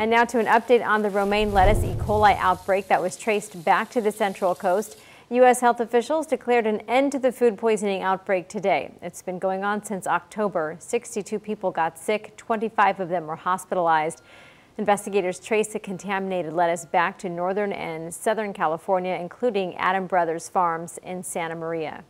And now to an update on the romaine lettuce E. coli outbreak that was traced back to the Central Coast. U.S. health officials declared an end to the food poisoning outbreak today. It's been going on since October. 62 people got sick, 25 of them were hospitalized. Investigators traced the contaminated lettuce back to northern and southern California, including Adam Brothers Farms in Santa Maria.